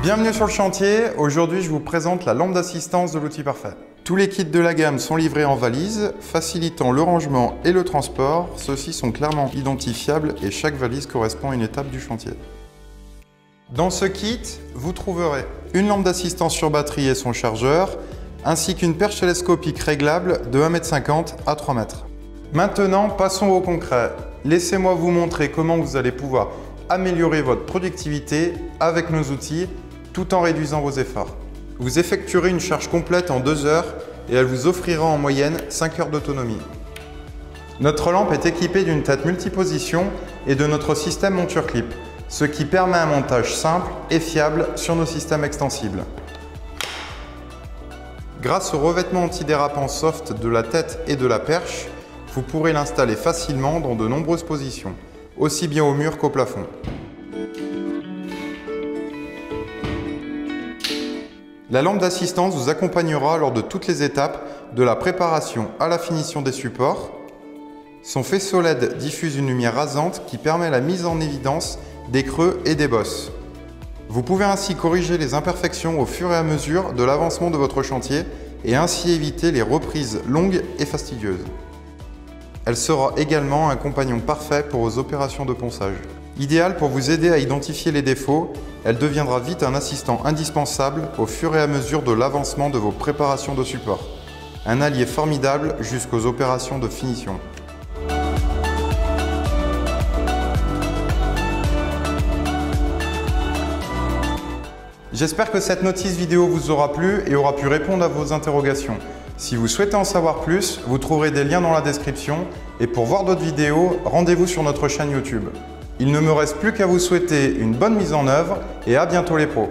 Bienvenue sur le chantier. Aujourd'hui, je vous présente la lampe d'assistance de l'outil parfait. Tous les kits de la gamme sont livrés en valise, facilitant le rangement et le transport. Ceux-ci sont clairement identifiables et chaque valise correspond à une étape du chantier. Dans ce kit, vous trouverez une lampe d'assistance sur batterie et son chargeur, ainsi qu'une perche télescopique réglable de 1,50 m à 3 m. Maintenant, passons au concret. Laissez-moi vous montrer comment vous allez pouvoir améliorer votre productivité avec nos outils tout en réduisant vos efforts. Vous effectuerez une charge complète en 2 heures et elle vous offrira en moyenne 5 heures d'autonomie. Notre lampe est équipée d'une tête multiposition et de notre système monture clip, ce qui permet un montage simple et fiable sur nos systèmes extensibles. Grâce au revêtement antidérapant soft de la tête et de la perche, vous pourrez l'installer facilement dans de nombreuses positions, aussi bien au mur qu'au plafond. La lampe d'assistance vous accompagnera lors de toutes les étapes, de la préparation à la finition des supports. Son faisceau LED diffuse une lumière rasante qui permet la mise en évidence des creux et des bosses. Vous pouvez ainsi corriger les imperfections au fur et à mesure de l'avancement de votre chantier et ainsi éviter les reprises longues et fastidieuses. Elle sera également un compagnon parfait pour vos opérations de ponçage. Idéal pour vous aider à identifier les défauts, elle deviendra vite un assistant indispensable au fur et à mesure de l'avancement de vos préparations de support. Un allié formidable jusqu'aux opérations de finition. J'espère que cette notice vidéo vous aura plu et aura pu répondre à vos interrogations. Si vous souhaitez en savoir plus, vous trouverez des liens dans la description et pour voir d'autres vidéos, rendez-vous sur notre chaîne YouTube. Il ne me reste plus qu'à vous souhaiter une bonne mise en œuvre et à bientôt les pros